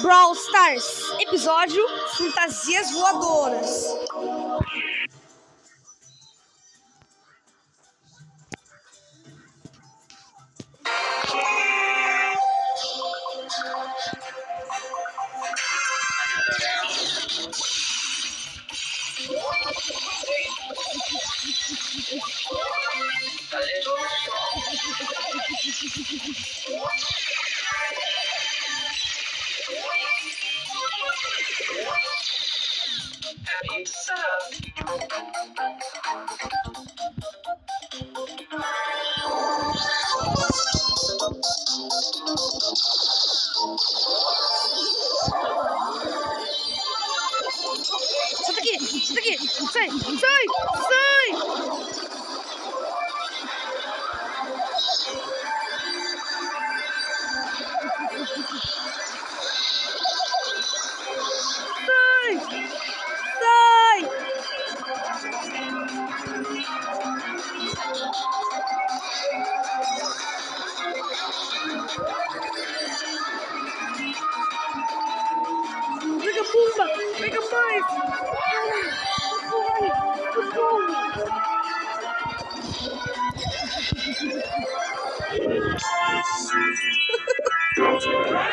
Brawl Stars, episódio Fantasias Voadoras. Happy to daqui, sai daqui, sai, sai, Pumbaa, make a fight! Let's let's go! Let's go!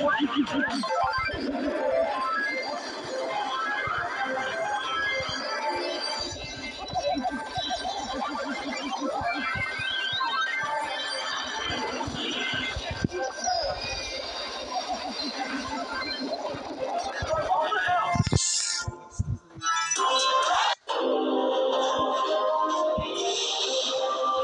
Oh, oh, oh,